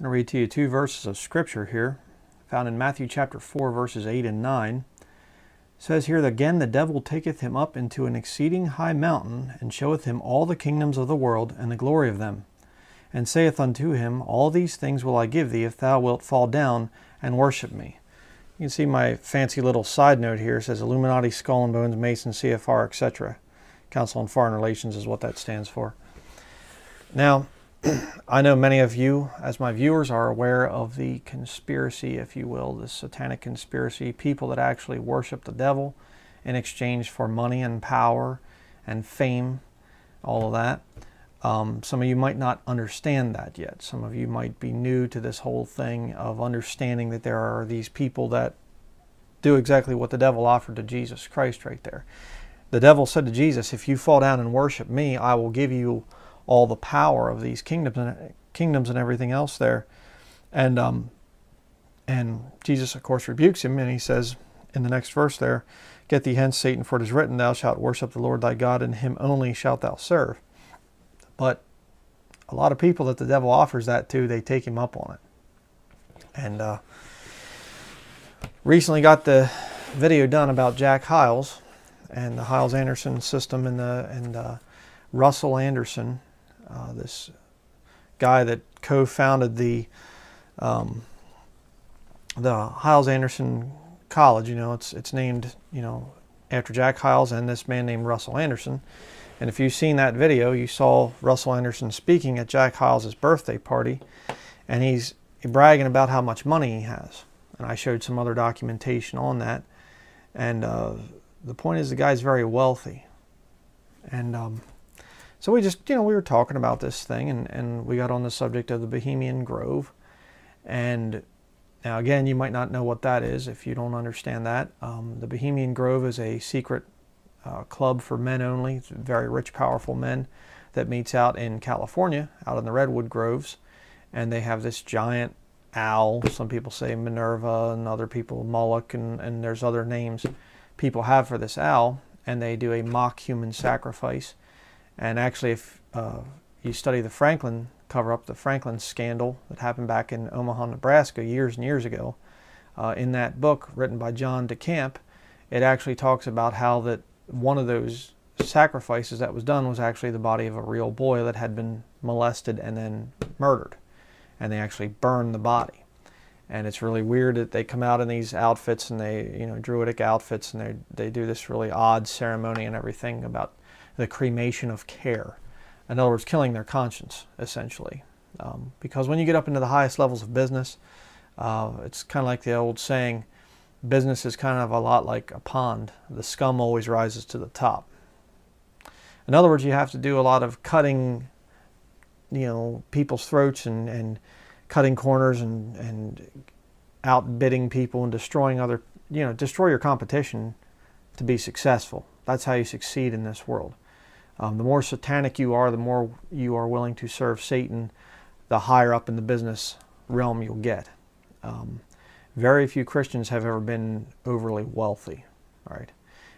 I'm going to read to you two verses of scripture here, found in Matthew chapter 4, verses 8 and 9. It says here, Again the devil taketh him up into an exceeding high mountain, and showeth him all the kingdoms of the world, and the glory of them, and saith unto him, All these things will I give thee, if thou wilt fall down and worship me. You can see my fancy little side note here. It says Illuminati, Skull and Bones, Mason, CFR, etc. Council on Foreign Relations is what that stands for. Now, I know many of you, as my viewers, are aware of the conspiracy, if you will, the satanic conspiracy, people that actually worship the devil in exchange for money and power and fame, all of that. Um, some of you might not understand that yet. Some of you might be new to this whole thing of understanding that there are these people that do exactly what the devil offered to Jesus Christ right there. The devil said to Jesus, If you fall down and worship me, I will give you all the power of these kingdoms and kingdoms and everything else there. And um, and Jesus, of course, rebukes him, and he says in the next verse there, "Get thee hence, Satan, for it is written, Thou shalt worship the Lord thy God, and Him only shalt thou serve." But a lot of people that the devil offers that to, they take him up on it. And uh, recently got the video done about Jack Hyles and the Hyles Anderson system and the and uh, Russell Anderson uh, this guy that co-founded the um, the Hyles Anderson College. You know, it's it's named you know after Jack Hyles and this man named Russell Anderson. And if you've seen that video, you saw Russell Anderson speaking at Jack Hyles' birthday party, and he's bragging about how much money he has. And I showed some other documentation on that. And uh, the point is, the guy's very wealthy. And um, so we just, you know, we were talking about this thing and, and we got on the subject of the Bohemian Grove. And now, again, you might not know what that is if you don't understand that. Um, the Bohemian Grove is a secret uh, club for men only, it's very rich, powerful men that meets out in California, out in the Redwood Groves. And they have this giant owl. Some people say Minerva, and other people Moloch, and, and there's other names people have for this owl. And they do a mock human sacrifice and actually, if uh, you study the Franklin, cover up the Franklin scandal that happened back in Omaha, Nebraska years and years ago, uh, in that book written by John DeCamp, it actually talks about how that one of those sacrifices that was done was actually the body of a real boy that had been molested and then murdered. And they actually burned the body. And it's really weird that they come out in these outfits and they, you know, druidic outfits and they, they do this really odd ceremony and everything about the cremation of care. In other words, killing their conscience, essentially. Um, because when you get up into the highest levels of business, uh, it's kind of like the old saying, business is kind of a lot like a pond. The scum always rises to the top. In other words, you have to do a lot of cutting, you know, people's throats and, and cutting corners and, and outbidding people and destroying other, you know, destroy your competition to be successful. That's how you succeed in this world. Um, the more satanic you are, the more you are willing to serve Satan, the higher up in the business realm you'll get. Um, very few Christians have ever been overly wealthy, all right?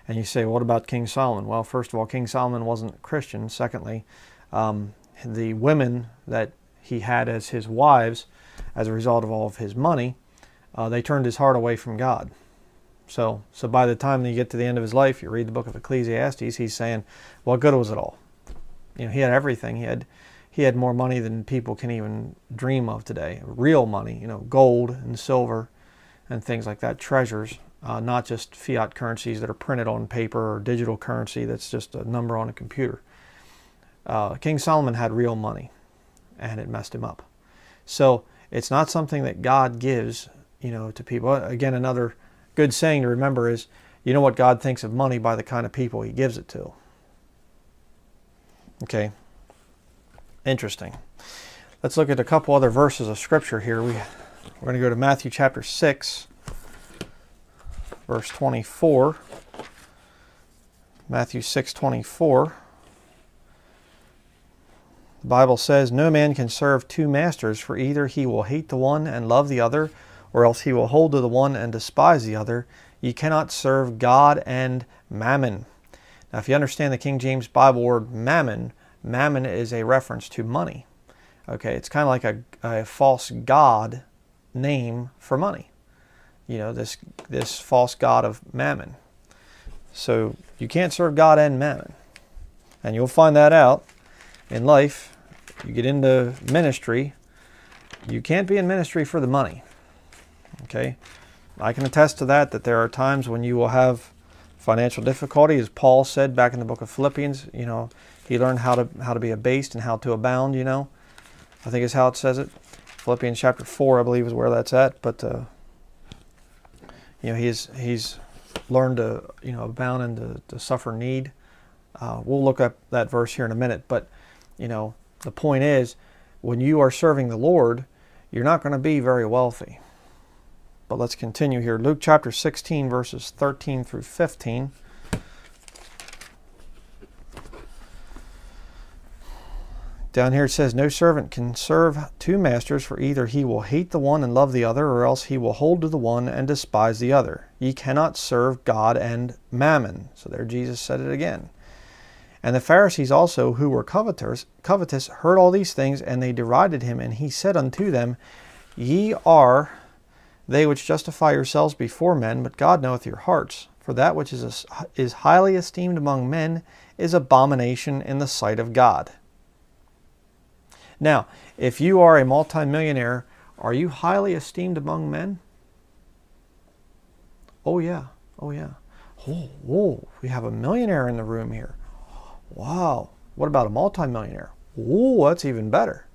And you say, what about King Solomon? Well, first of all, King Solomon wasn't Christian. Secondly, um, the women that he had as his wives, as a result of all of his money, uh, they turned his heart away from God. So, so by the time you get to the end of his life, you read the book of Ecclesiastes, he's saying, what good was it all? You know, he had everything. He had, he had more money than people can even dream of today. Real money, you know, gold and silver and things like that, treasures, uh, not just fiat currencies that are printed on paper or digital currency that's just a number on a computer. Uh, King Solomon had real money and it messed him up. So it's not something that God gives, you know, to people. Again, another good saying to remember is you know what God thinks of money by the kind of people he gives it to. Okay. Interesting. Let's look at a couple other verses of scripture here. We, we're going to go to Matthew chapter 6, verse 24. Matthew 6, 24. The Bible says, No man can serve two masters, for either he will hate the one and love the other, or else he will hold to the one and despise the other. Ye cannot serve God and mammon. Now, if you understand the King James Bible word mammon, mammon is a reference to money. Okay, it's kind of like a, a false god name for money. You know, this this false god of mammon. So you can't serve God and mammon. And you'll find that out in life. You get into ministry, you can't be in ministry for the money. Okay? I can attest to that, that there are times when you will have financial difficulty, as Paul said back in the book of Philippians, you know, he learned how to how to be abased and how to abound, you know. I think is how it says it. Philippians chapter 4, I believe, is where that's at. But, uh, you know, he's, he's learned to, you know, abound and to, to suffer need. Uh, we'll look up that verse here in a minute. But, you know, the point is, when you are serving the Lord, you're not going to be very wealthy. But let's continue here. Luke chapter 16, verses 13 through 15. Down here it says, No servant can serve two masters, for either he will hate the one and love the other, or else he will hold to the one and despise the other. Ye cannot serve God and mammon. So there Jesus said it again. And the Pharisees also, who were covetous, covetous, heard all these things, and they derided him. And he said unto them, Ye are they which justify yourselves before men, but God knoweth your hearts. For that which is, is highly esteemed among men is abomination in the sight of God. Now, if you are a multimillionaire, are you highly esteemed among men? Oh, yeah. Oh, yeah. Oh, whoa, we have a millionaire in the room here. Wow. What about a multimillionaire? Oh, that's even better.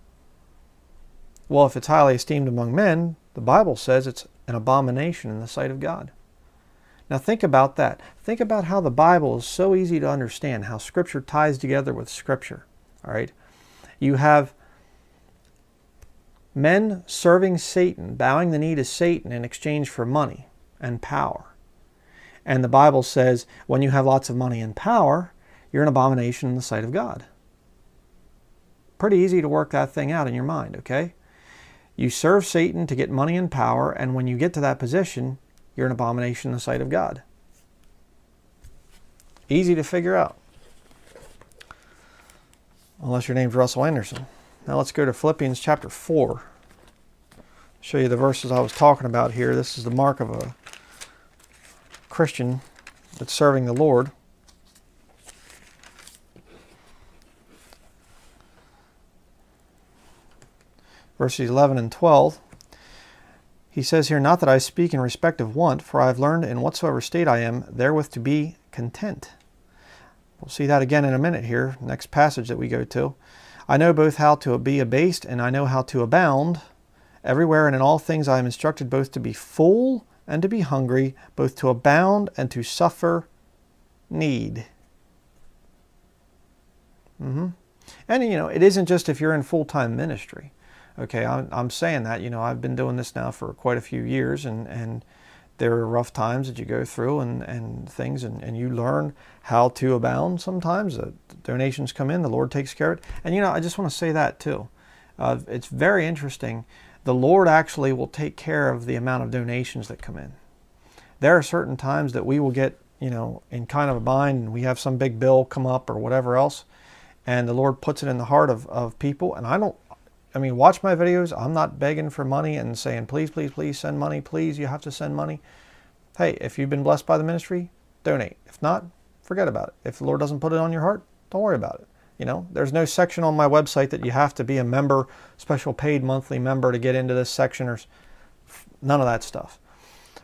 Well, if it's highly esteemed among men, the Bible says it's an abomination in the sight of God. Now think about that. Think about how the Bible is so easy to understand, how Scripture ties together with Scripture. All right? You have Men serving Satan, bowing the knee to Satan in exchange for money and power. And the Bible says when you have lots of money and power, you're an abomination in the sight of God. Pretty easy to work that thing out in your mind, okay? You serve Satan to get money and power, and when you get to that position, you're an abomination in the sight of God. Easy to figure out. Unless your name's Russell Anderson. Now let's go to Philippians chapter 4. Show you the verses I was talking about here. This is the mark of a Christian that's serving the Lord. Verses 11 and 12. He says here, Not that I speak in respect of want, for I have learned in whatsoever state I am, therewith to be content. We'll see that again in a minute here, next passage that we go to. I know both how to be abased and I know how to abound. Everywhere and in all things I am instructed both to be full and to be hungry, both to abound and to suffer need. Mm-hmm. And, you know, it isn't just if you're in full time ministry. Okay, I'm, I'm saying that, you know, I've been doing this now for quite a few years and, and there are rough times that you go through and, and things, and, and you learn how to abound sometimes. Uh, donations come in, the Lord takes care of it. And you know, I just want to say that too. Uh, it's very interesting. The Lord actually will take care of the amount of donations that come in. There are certain times that we will get, you know, in kind of a bind and we have some big bill come up or whatever else, and the Lord puts it in the heart of, of people. And I don't, I mean, watch my videos. I'm not begging for money and saying, please, please, please send money. Please, you have to send money. Hey, if you've been blessed by the ministry, donate. If not, forget about it. If the Lord doesn't put it on your heart, don't worry about it. You know, there's no section on my website that you have to be a member, special paid monthly member to get into this section or none of that stuff.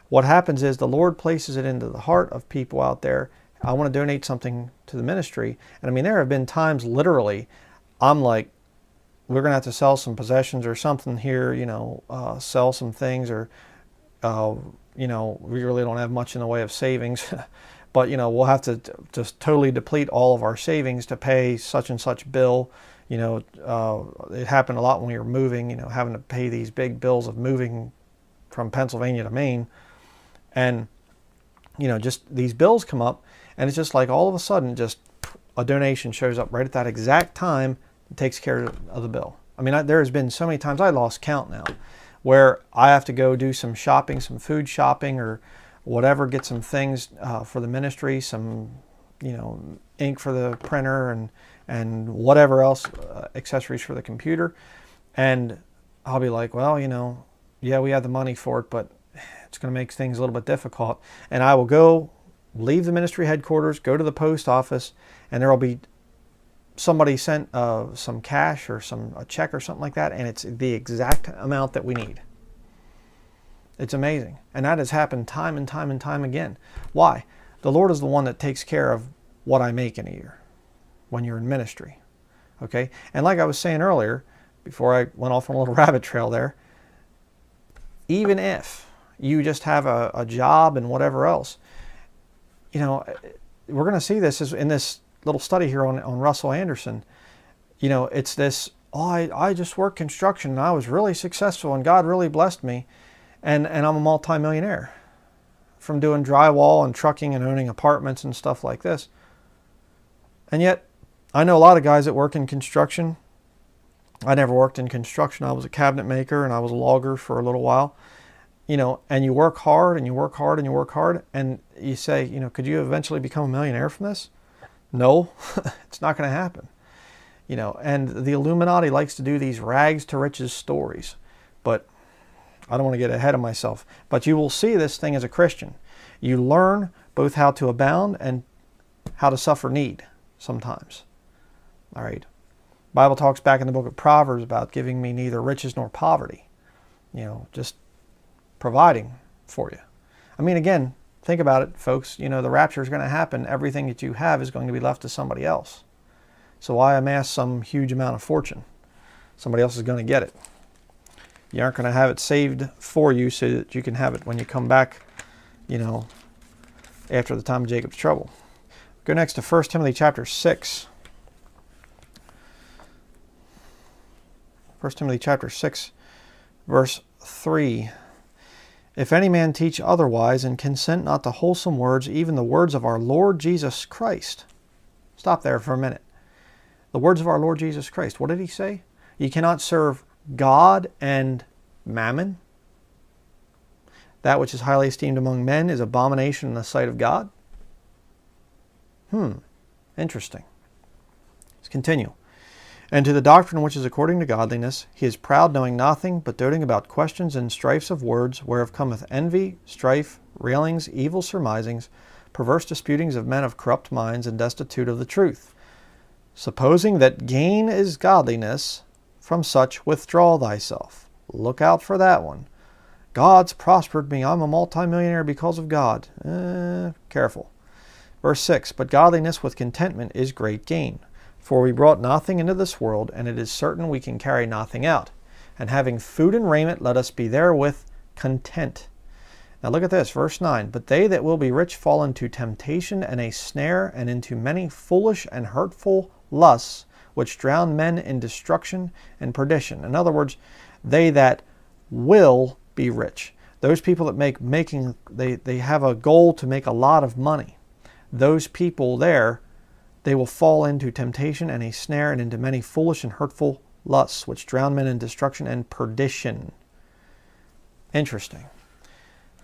What happens is the Lord places it into the heart of people out there. I want to donate something to the ministry. And I mean, there have been times literally I'm like, we're going to have to sell some possessions or something here, you know, uh, sell some things or, uh, you know, we really don't have much in the way of savings. but, you know, we'll have to just totally deplete all of our savings to pay such and such bill. You know, uh, it happened a lot when we were moving, you know, having to pay these big bills of moving from Pennsylvania to Maine. And, you know, just these bills come up and it's just like all of a sudden just a donation shows up right at that exact time takes care of the bill. I mean, I, there has been so many times I lost count now where I have to go do some shopping, some food shopping or whatever, get some things uh, for the ministry, some, you know, ink for the printer and, and whatever else, uh, accessories for the computer. And I'll be like, well, you know, yeah, we have the money for it, but it's going to make things a little bit difficult. And I will go, leave the ministry headquarters, go to the post office, and there will be somebody sent uh, some cash or some a check or something like that, and it's the exact amount that we need. It's amazing. And that has happened time and time and time again. Why? The Lord is the one that takes care of what I make in a year when you're in ministry. Okay? And like I was saying earlier, before I went off on a little rabbit trail there, even if you just have a, a job and whatever else, you know, we're going to see this is in this little study here on, on Russell Anderson. You know, it's this, oh, I, I just worked construction and I was really successful and God really blessed me and, and I'm a multimillionaire from doing drywall and trucking and owning apartments and stuff like this. And yet, I know a lot of guys that work in construction. I never worked in construction. I was a cabinet maker and I was a logger for a little while. You know, and you work hard and you work hard and you work hard and you say, you know, could you eventually become a millionaire from this? No, it's not going to happen. You know, and the Illuminati likes to do these rags to riches stories. But I don't want to get ahead of myself. But you will see this thing as a Christian. You learn both how to abound and how to suffer need sometimes. All right. Bible talks back in the book of Proverbs about giving me neither riches nor poverty. You know, just providing for you. I mean, again, think about it, folks. You know, the rapture is going to happen. Everything that you have is going to be left to somebody else. So why amass some huge amount of fortune? Somebody else is going to get it. You aren't going to have it saved for you so that you can have it when you come back, you know, after the time of Jacob's trouble. Go next to 1 Timothy chapter 6. 1 Timothy chapter 6, verse 3. If any man teach otherwise and consent not to wholesome words, even the words of our Lord Jesus Christ. Stop there for a minute. The words of our Lord Jesus Christ. What did he say? You cannot serve God and mammon. That which is highly esteemed among men is abomination in the sight of God. Hmm, interesting. Let's continue. And to the doctrine which is according to godliness, he is proud, knowing nothing, but doting about questions and strifes of words, whereof cometh envy, strife, railings, evil surmisings, perverse disputings of men of corrupt minds, and destitute of the truth. Supposing that gain is godliness, from such withdraw thyself. Look out for that one. God's prospered me. I'm a multimillionaire because of God. Eh, careful. Verse 6 But godliness with contentment is great gain. For we brought nothing into this world, and it is certain we can carry nothing out. And having food and raiment, let us be therewith content. Now look at this, verse 9. But they that will be rich fall into temptation and a snare, and into many foolish and hurtful lusts, which drown men in destruction and perdition. In other words, they that will be rich. Those people that make making they, they have a goal to make a lot of money. Those people there, they will fall into temptation and a snare and into many foolish and hurtful lusts, which drown men in destruction and perdition. Interesting.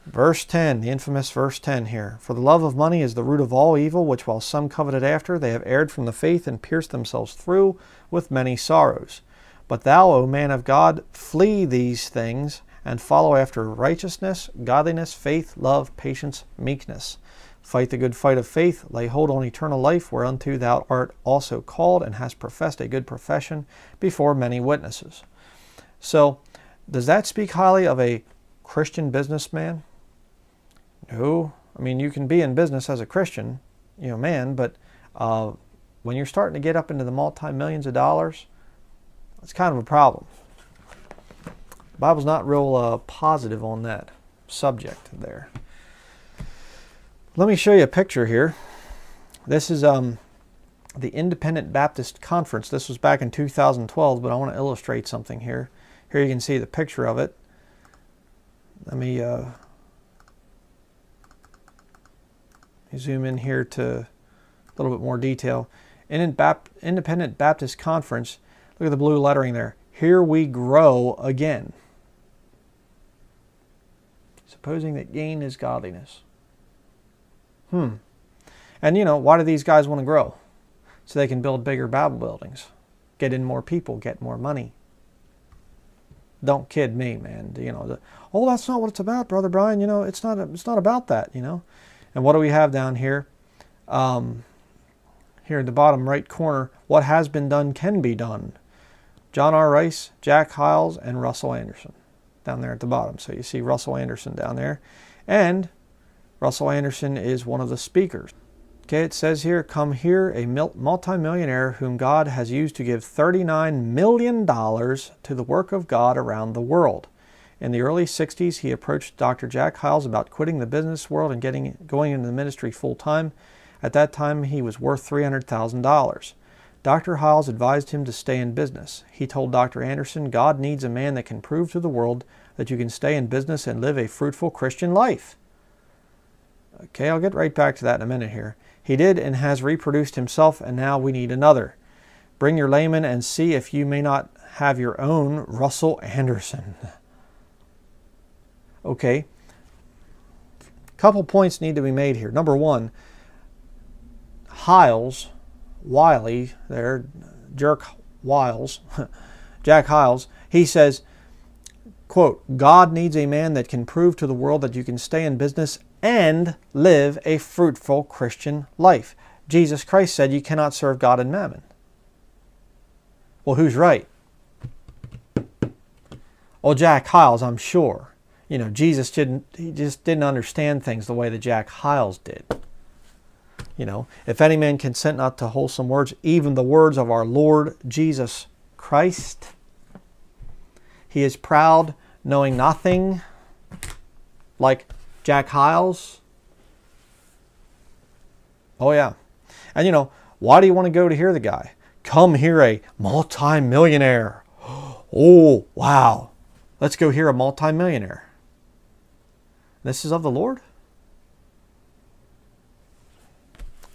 Verse 10, the infamous verse 10 here. For the love of money is the root of all evil, which while some coveted after, they have erred from the faith and pierced themselves through with many sorrows. But thou, O man of God, flee these things and follow after righteousness, godliness, faith, love, patience, meekness. Fight the good fight of faith, lay hold on eternal life, whereunto thou art also called and hast professed a good profession before many witnesses. So, does that speak highly of a Christian businessman? No, I mean you can be in business as a Christian, you know, man, but uh, when you're starting to get up into the multi millions of dollars, it's kind of a problem. The Bible's not real uh, positive on that subject there. Let me show you a picture here. This is um, the Independent Baptist Conference. This was back in 2012, but I want to illustrate something here. Here you can see the picture of it. Let me uh, zoom in here to a little bit more detail. In Independent Baptist Conference, look at the blue lettering there. Here we grow again. Supposing that gain is godliness. Hmm. And you know, why do these guys want to grow? So they can build bigger Bible buildings, get in more people, get more money. Don't kid me, man. You know, the, oh, that's not what it's about, brother Bryan. You know, it's not. It's not about that. You know, and what do we have down here? Um, here in the bottom right corner, what has been done can be done. John R. Rice, Jack Hyles, and Russell Anderson down there at the bottom. So you see Russell Anderson down there. And Russell Anderson is one of the speakers. Okay, it says here, come here, a multimillionaire whom God has used to give $39 million to the work of God around the world. In the early 60s, he approached Dr. Jack Hyles about quitting the business world and getting going into the ministry full time. At that time, he was worth $300,000. Dr. Hyles advised him to stay in business. He told Dr. Anderson, God needs a man that can prove to the world that you can stay in business and live a fruitful Christian life. Okay, I'll get right back to that in a minute here. He did and has reproduced himself, and now we need another. Bring your layman and see if you may not have your own Russell Anderson. Okay, couple points need to be made here. Number one, Hyles, Wiley, there, Jerk Wiles, Jack Hyles, he says, quote, God needs a man that can prove to the world that you can stay in business and live a fruitful Christian life. Jesus Christ said you cannot serve God and mammon. Well, who's right? Well, Jack Hyles, I'm sure. You know, Jesus didn't, he just didn't understand things the way that Jack Hyles did. You know, if any man consent not to wholesome words, even the words of our Lord Jesus Christ, he is proud, knowing nothing, like Jack Hyles. Oh, yeah. And you know, why do you want to go to hear the guy? Come hear a multimillionaire. Oh, wow. Let's go hear a multimillionaire. This is of the Lord?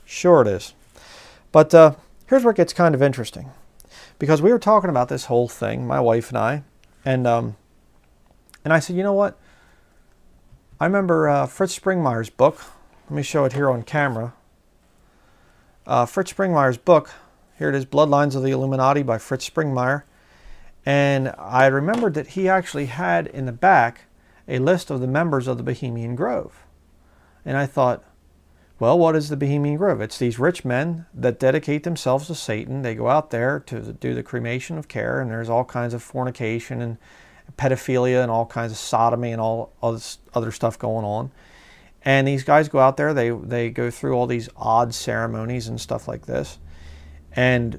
Sure it is. But uh, here's where it gets kind of interesting. Because we were talking about this whole thing, my wife and I, and um, and I said, you know what? I remember uh, Fritz Springmeier's book. Let me show it here on camera. Uh, Fritz Springmeier's book. Here it is, Bloodlines of the Illuminati by Fritz Springmeier. And I remembered that he actually had in the back a list of the members of the Bohemian Grove. And I thought, well, what is the Bohemian Grove? It's these rich men that dedicate themselves to Satan. They go out there to do the cremation of care, and there's all kinds of fornication and pedophilia and all kinds of sodomy and all, this other stuff going on. And these guys go out there, they, they go through all these odd ceremonies and stuff like this, and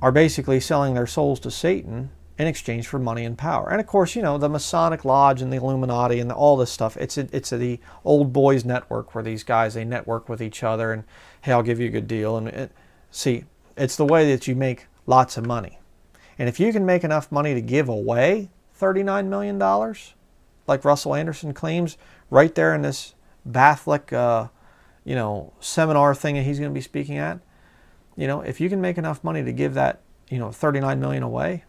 are basically selling their souls to Satan in exchange for money and power. And of course, you know, the Masonic Lodge and the Illuminati and the, all this stuff, it's a, it's a, the old boys network where these guys, they network with each other and, hey, I'll give you a good deal. And it, see, it's the way that you make lots of money. And if you can make enough money to give away $39 million, like Russell Anderson claims, right there in this Bathlick, uh, you know, seminar thing that he's going to be speaking at, you know, if you can make enough money to give that, you know, 39 million away,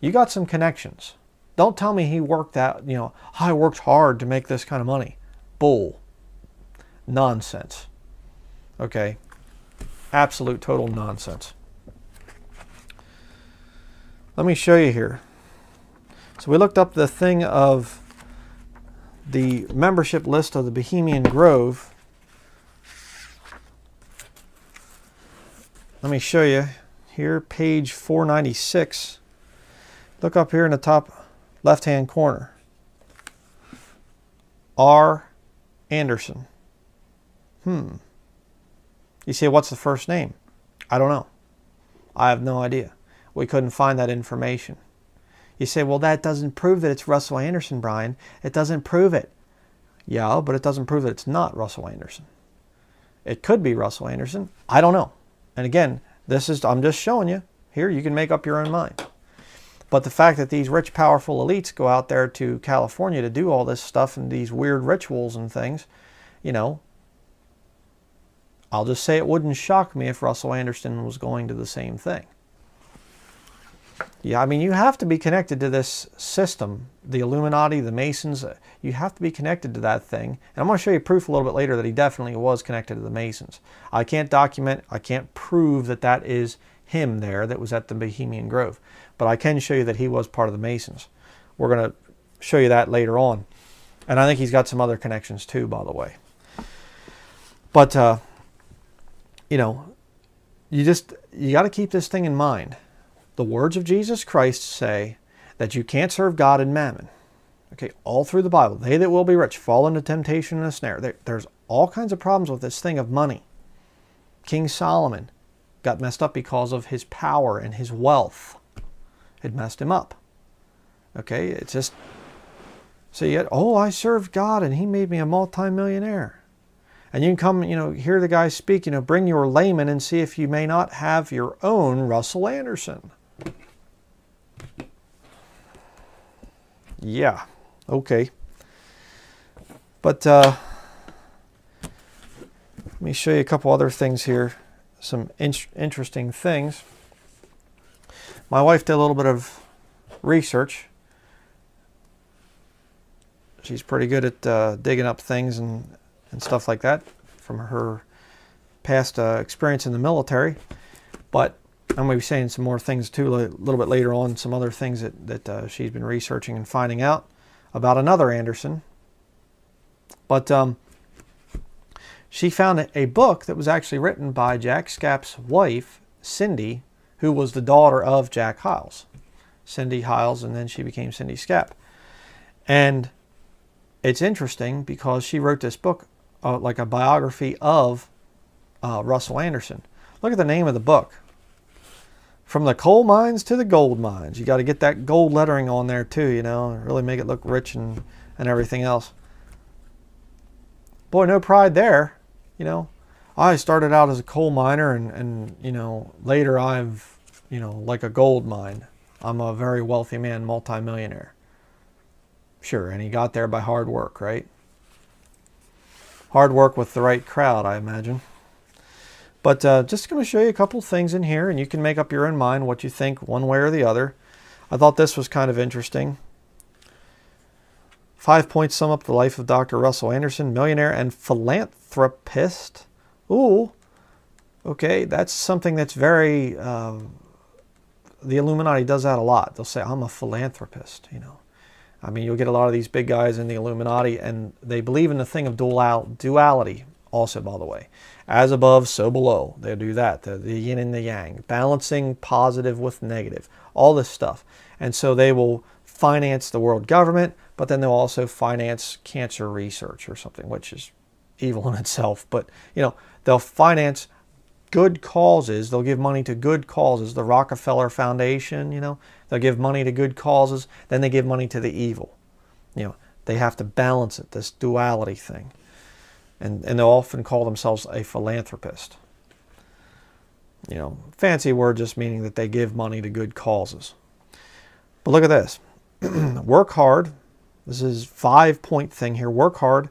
you got some connections. Don't tell me he worked that, you know, I worked hard to make this kind of money. Bull. Nonsense. Okay. Absolute total nonsense. Let me show you here. So we looked up the thing of the membership list of the Bohemian Grove. Let me show you here, page 496. Look up here in the top left-hand corner. R. Anderson. Hmm. You say, what's the first name? I don't know. I have no idea. We couldn't find that information. You say, well, that doesn't prove that it's Russell Anderson, Bryan. It doesn't prove it. Yeah, but it doesn't prove that it's not Russell Anderson. It could be Russell Anderson. I don't know. And again, this is I'm just showing you. Here, you can make up your own mind. But the fact that these rich, powerful elites go out there to California to do all this stuff and these weird rituals and things, you know, I'll just say it wouldn't shock me if Russell Anderson was going to the same thing. Yeah, I mean, you have to be connected to this system, the Illuminati, the Masons. You have to be connected to that thing. And I'm going to show you proof a little bit later that he definitely was connected to the Masons. I can't document, I can't prove that that is him there that was at the Bohemian Grove. but I can show you that he was part of the Masons. We're going to show you that later on. And I think he's got some other connections too, by the way. But, uh, you know, you just, you got to keep this thing in mind. The words of Jesus Christ say that you can't serve God and mammon. Okay, all through the Bible. They that will be rich fall into temptation and a snare. There, there's all kinds of problems with this thing of money. King Solomon got messed up because of his power and his wealth. It messed him up. Okay, it's just so yet, oh, I served God and He made me a multimillionaire. And you can come, you know, hear the guy speak, you know, bring your layman and see if you may not have your own Russell Anderson. Yeah, okay. But uh, let me show you a couple other things here, some in interesting things. My wife did a little bit of research she's pretty good at uh, digging up things and, and stuff like that from her past uh, experience in the military. But I'm going to be saying some more things too a little bit later on, some other things that, that uh, she's been researching and finding out about another Anderson. But um, she found a book that was actually written by Jack Schaap's wife, Cindy, who was the daughter of Jack Hyles. Cindy Hyles, and then she became Cindy Schaap. And it's interesting because she wrote this book, uh, like a biography of uh, Russell Anderson. Look at the name of the book. From the coal mines to the gold mines. You got to get that gold lettering on there too, you know, really make it look rich and, and everything else. Boy, no pride there, you know. I started out as a coal miner and, and you know, later I've, you know, like a gold mine. I'm a very wealthy man, multimillionaire. Sure, and he got there by hard work, right? Hard work with the right crowd, I imagine. But uh, just going to show you a couple things in here, and you can make up your own mind what you think one way or the other. I thought this was kind of interesting. Five points sum up the life of Dr. Russell Anderson, millionaire and philanthropist. Ooh, okay, that's something that's very, uh, the Illuminati does that a lot. They'll say, I'm a philanthropist, you know. I mean, you'll get a lot of these big guys in the Illuminati, and they believe in the thing of dual duality also, by the way. As above, so below. They'll do that, the, the yin and the yang, balancing positive with negative, all this stuff. And so they will finance the world government, but then they'll also finance cancer research or something, which is evil in itself. But, you know, they'll finance good causes. They'll give money to good causes. The Rockefeller Foundation, you know, they'll give money to good causes. Then they give money to the evil. You know, they have to balance it, this duality thing. And, and they'll often call themselves a philanthropist. You know, fancy word just meaning that they give money to good causes. But look at this. Work hard. This is five point thing here. Work hard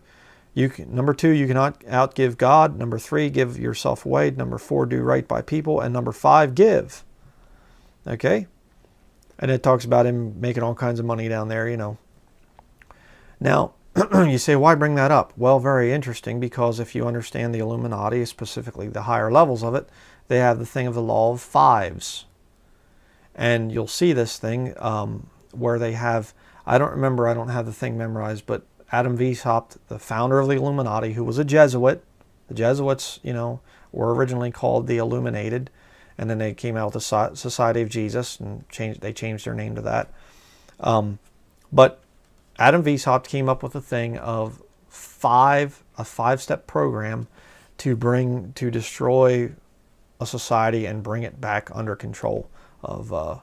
you can, number two, you cannot outgive God. Number three, give yourself away. Number four, do right by people. And number five, give. Okay? And it talks about him making all kinds of money down there, you know. Now, you say, why bring that up? Well, very interesting because if you understand the Illuminati, specifically the higher levels of it, they have the thing of the law of fives. And you'll see this thing um, where they have, I don't remember, I don't have the thing memorized, but Adam Weishaupt, the founder of the Illuminati, who was a Jesuit. The Jesuits, you know, were originally called the Illuminated, and then they came out with the Society of Jesus and changed. They changed their name to that. Um, but Adam Weishaupt came up with a thing of five a five-step program to bring to destroy a society and bring it back under control of uh,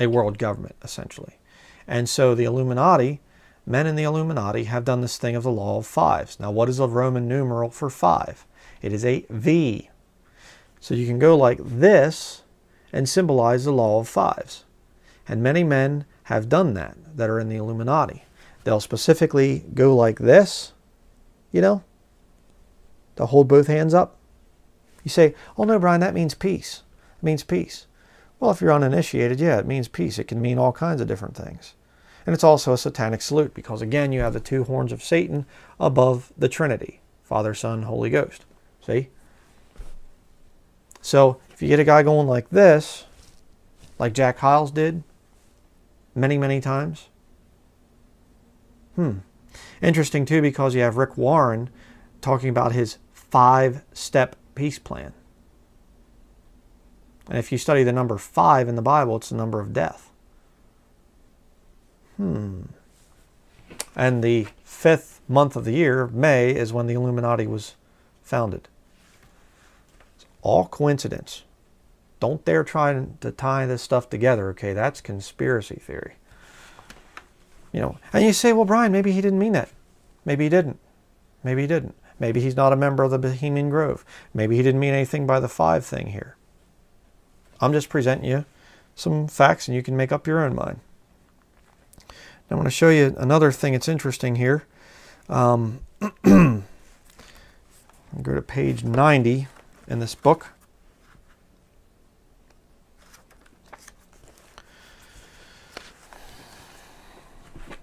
a world government, essentially. And so the Illuminati men in the Illuminati have done this thing of the law of fives. Now, what is a Roman numeral for five? It is a V. So you can go like this and symbolize the law of fives. And many men have done that that are in the Illuminati. They'll specifically go like this, you know, to hold both hands up. You say, oh no, Bryan, that means peace. It means peace. Well, if you're uninitiated, yeah, it means peace. It can mean all kinds of different things. And it's also a satanic salute because, again, you have the two horns of Satan above the Trinity Father, Son, Holy Ghost. See? So if you get a guy going like this, like Jack Hyles did many, many times? Hmm. Interesting, too, because you have Rick Warren talking about his five step peace plan. And if you study the number five in the Bible, it's the number of death. Hmm. And the fifth month of the year, May, is when the Illuminati was founded. It's all coincidence. Don't dare try to tie this stuff together, okay? That's conspiracy theory. You know, and you say, well, Bryan, maybe he didn't mean that. Maybe he didn't. Maybe he didn't. Maybe he's not a member of the Bohemian Grove. Maybe he didn't mean anything by the five thing here. I'm just presenting you some facts and you can make up your own mind. I want to show you another thing that's interesting here. Um, go to page 90 in this book.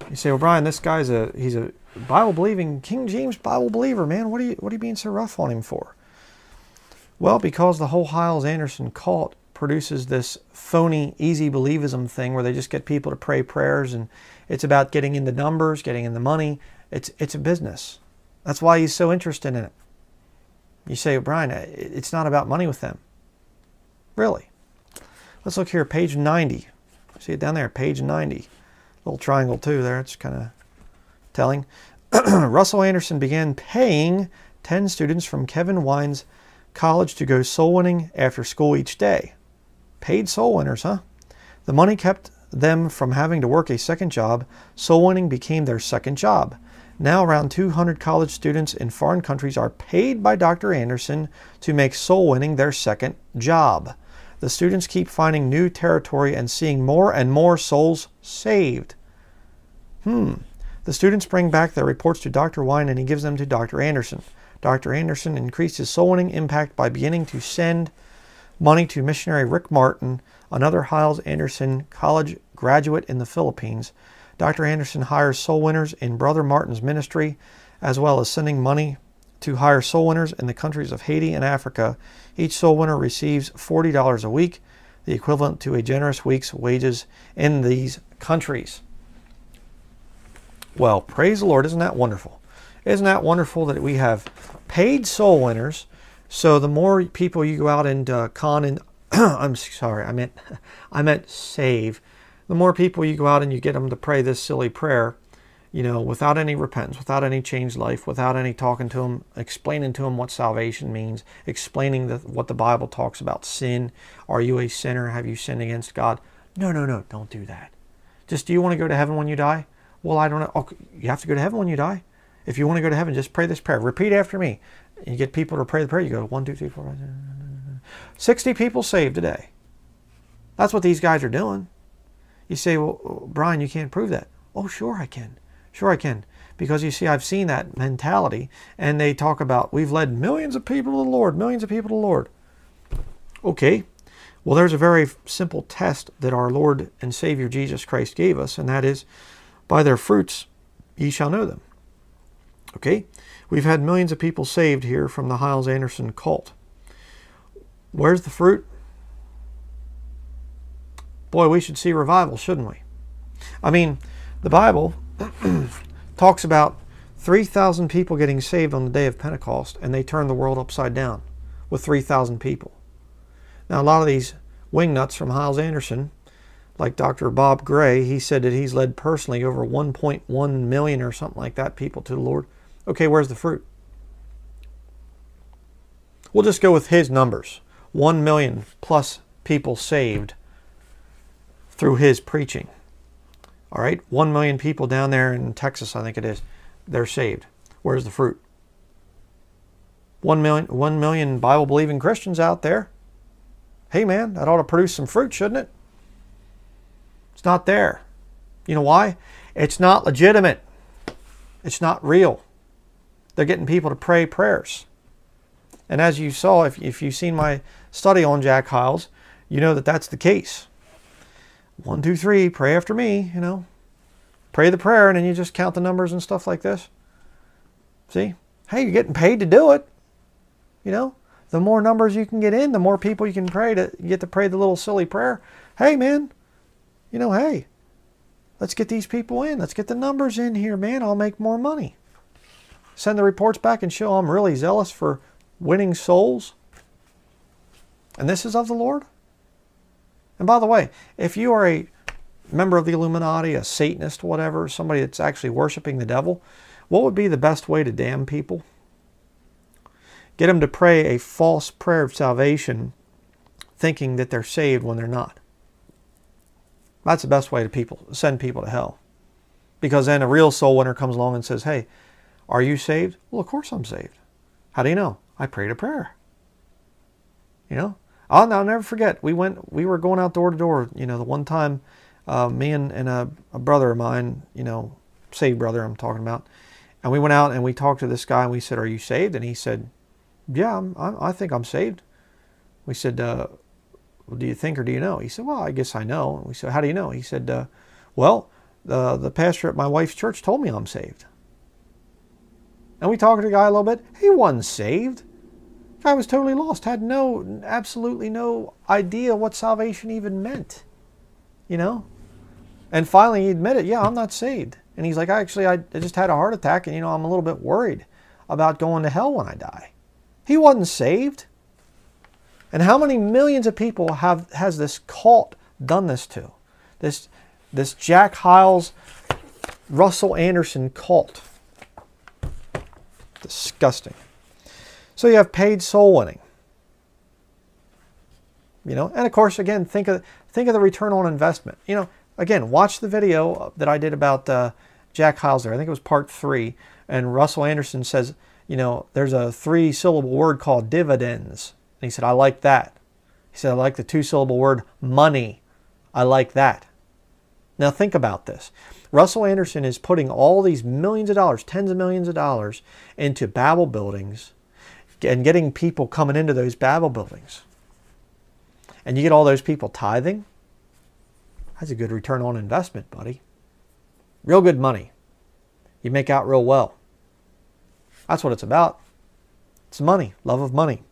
You say, well, Bryan, this guy's a he's a Bible believing King James Bible believer, man. What are you what are you being so rough on him for? Well, because the whole Hyles Anderson cult produces this phony easy believism thing where they just get people to pray prayers and it's about getting into numbers, getting in the money. It's it's a business. That's why he's so interested in it. You say, Bryan, it's not about money with them. Really? Let's look here, page 90. See it down there, page 90 little triangle too there. It's kind of telling. Russell Anderson began paying 10 students from Kevin Wine's college to go soul winning after school each day. Paid soul winners, huh? The money kept them from having to work a second job. Soul winning became their second job. Now, around 200 college students in foreign countries are paid by Dr. Anderson to make soul winning their second job. The students keep finding new territory and seeing more and more souls saved. Hmm. The students bring back their reports to Dr. Wine and he gives them to Dr. Anderson. Dr. Anderson increased his soul winning impact by beginning to send money to missionary Rick Martin, another Hyles Anderson College graduate in the Philippines. Dr. Anderson hires soul winners in Brother Martin's ministry, as well as sending money to hire soul winners in the countries of Haiti and Africa. Each soul winner receives $40 a week, the equivalent to a generous week's wages in these countries. Well, praise the Lord. Isn't that wonderful? Isn't that wonderful that we have paid soul winners? So the more people you go out and uh, con and I'm sorry, I meant I meant save. The more people you go out and you get them to pray this silly prayer, you know, without any repentance, without any changed life, without any talking to them, explaining to them what salvation means, explaining the, what the Bible talks about sin. Are you a sinner? Have you sinned against God? No, no, no, don't do that. Just do you want to go to heaven when you die? Well, I don't know. Oh, you have to go to heaven when you die. If you want to go to heaven, just pray this prayer. Repeat after me. You get people to pray the prayer. You go one, two, three, four, five, six, 60 people saved today. That's what these guys are doing. You say, well, Bryan, you can't prove that. Oh, sure I can. Sure I can. Because you see, I've seen that mentality, and they talk about we've led millions of people to the Lord, millions of people to the Lord. Okay, well, there's a very simple test that our Lord and Savior Jesus Christ gave us, and that is by their fruits ye shall know them. Okay? We've had millions of people saved here from the Hyles Anderson cult. Where's the fruit? Boy, we should see revival, shouldn't we? I mean, the Bible talks about 3,000 people getting saved on the day of Pentecost, and they turned the world upside down with 3,000 people. Now, a lot of these wingnuts from Hyles Anderson like Dr. Bob Gray, he said that he's led personally over 1.1 million or something like that people to the Lord. Okay, where's the fruit? We'll just go with his numbers 1 million plus people saved through his preaching. All right, 1 million people down there in Texas, I think it is, they're saved. Where's the fruit? 1 million, 1 million Bible believing Christians out there. Hey man, that ought to produce some fruit, shouldn't it? It's not there. You know why? It's not legitimate. It's not real. They're getting people to pray prayers. And as you saw, if, if you've seen my study on Jack Hyles, you know that that's the case. One, two, three, pray after me, you know. Pray the prayer, and then you just count the numbers and stuff like this. See? Hey, you're getting paid to do it. You know? The more numbers you can get in, the more people you can pray to get to pray the little silly prayer Hey, man, you know, hey, let's get these people in. Let's get the numbers in here, man. I'll make more money. Send the reports back and show I'm really zealous for winning souls. And this is of the Lord. And by the way, if you are a member of the Illuminati, a Satanist, whatever, somebody that's actually worshiping the devil, what would be the best way to damn people? Get them to pray a false prayer of salvation, thinking that they're saved when they're not. That's the best way to people send people to hell. Because then a real soul winner comes along and says, Hey, are you saved? Well, of course I'm saved. How do you know? I prayed a prayer. You know? I'll, I'll never forget. We went, we were going out door to door. You know, the one time, uh, me and, and a, a brother of mine, you know, saved brother I'm talking about, and we went out and we talked to this guy and we said, "Are you saved?" And he said, "Yeah, I'm, I'm, i think I'm saved." We said, uh, well, "Do you think or do you know?" He said, "Well, I guess I know." And we said, "How do you know?" He said, uh, "Well, the the pastor at my wife's church told me I'm saved." And we talked to the guy a little bit. He wasn't saved. The guy was totally lost. Had no, absolutely no idea what salvation even meant. You know. And finally, he admitted, "Yeah, I'm not saved." And he's like, actually, I just had a heart attack, and you know, I'm a little bit worried about going to hell when I die. He wasn't saved. And how many millions of people have has this cult done this to? This this Jack Hyles Russell Anderson cult. Disgusting. So you have paid soul winning. You know, and of course, again, think of think of the return on investment. You know, again, watch the video that I did about uh, Jack Hauser. I think it was part three. And Russell Anderson says, you know, there's a three syllable word called dividends. And he said, I like that. He said, I like the two syllable word money. I like that. Now think about this. Russell Anderson is putting all these millions of dollars, tens of millions of dollars into Babel buildings and getting people coming into those Babel buildings. And you get all those people tithing. That's a good return on investment, buddy. Real good money. You make out real well. That's what it's about. It's money, love of money.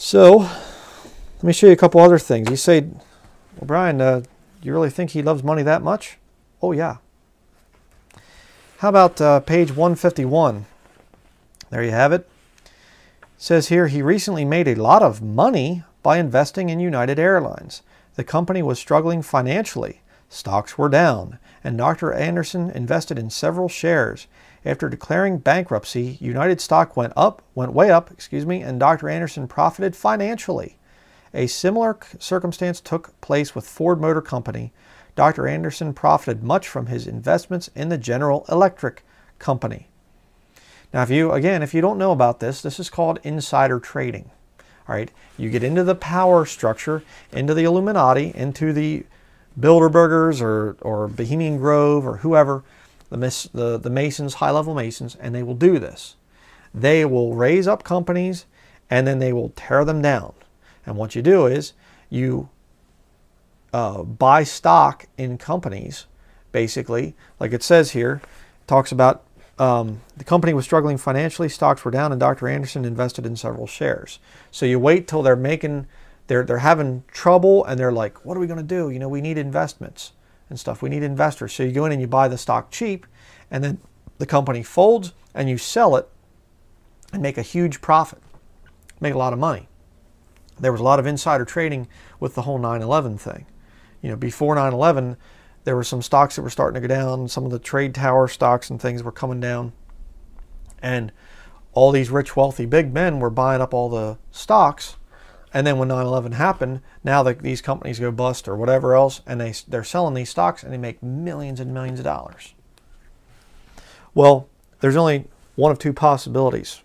So, let me show you a couple other things. You say, well, Brian, uh, you really think he loves money that much? Oh, yeah. How about uh, page 151? There you have it. it. Says here he recently made a lot of money by investing in United Airlines. The company was struggling financially Stocks were down, and Dr. Anderson invested in several shares. After declaring bankruptcy, United stock went up, went way up, excuse me, and Dr. Anderson profited financially. A similar circumstance took place with Ford Motor Company. Dr. Anderson profited much from his investments in the General Electric Company. Now, if you, again, if you don't know about this, this is called insider trading. All right, you get into the power structure, into the Illuminati, into the Bilderbergers or, or Bohemian Grove or whoever, the, the, the Masons, high level Masons, and they will do this. They will raise up companies and then they will tear them down. And what you do is you uh, buy stock in companies, basically, like it says here, talks about um, the company was struggling financially, stocks were down, and Dr. Anderson invested in several shares. So you wait till they're making they're they're having trouble and they're like, what are we going to do? You know, we need investments and stuff. We need investors. So you go in and you buy the stock cheap, and then the company folds and you sell it and make a huge profit, make a lot of money. There was a lot of insider trading with the whole 9/11 thing. You know, before 9/11, there were some stocks that were starting to go down. Some of the trade tower stocks and things were coming down, and all these rich, wealthy big men were buying up all the stocks and then when 9/11 happened, now the, these companies go bust or whatever else, and they they're selling these stocks and they make millions and millions of dollars. Well, there's only one of two possibilities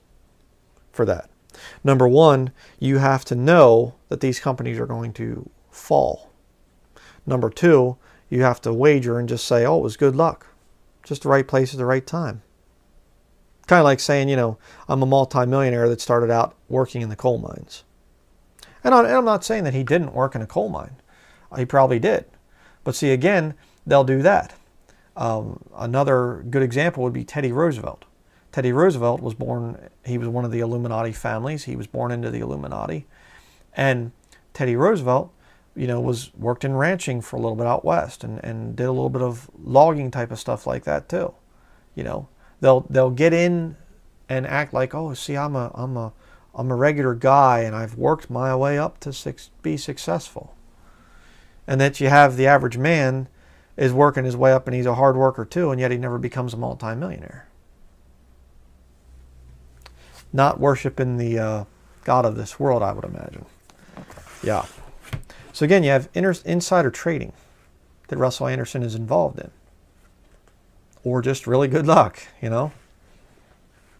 for that. Number one, you have to know that these companies are going to fall. Number two, you have to wager and just say, oh, it was good luck. Just the right place at the right time. Kind of like saying, you know, I'm a multimillionaire that started out working in the coal mines. And I'm not saying that he didn't work in a coal mine. He probably did. But see, again, they'll do that. Um, another good example would be Teddy Roosevelt. Teddy Roosevelt was born, he was one of the Illuminati families. He was born into the Illuminati. And Teddy Roosevelt you know, was worked in ranching for a little bit out west and, and did a little bit of logging type of stuff like that too. You know, they'll they'll get in and act like, oh, see, I'm a I'm a I'm a regular guy and I've worked my way up to six, be successful. And that you have the average man is working his way up and he's a hard worker too, and yet he never becomes a multimillionaire. Not worshiping the uh, God of this world, I would imagine. Yeah. So again, you have insider trading that Russell Anderson is involved in. Or just really good luck, you know?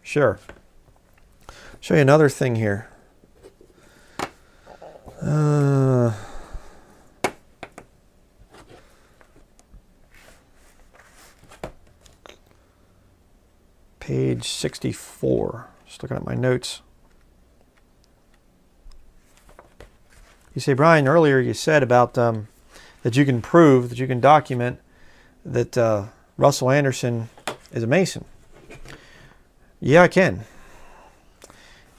Sure. Show you another thing here. Uh, page 64. Just looking at my notes. You say, Brian, earlier you said about um, that you can prove, that you can document that uh, Russell Anderson is a Mason. Yeah, I can.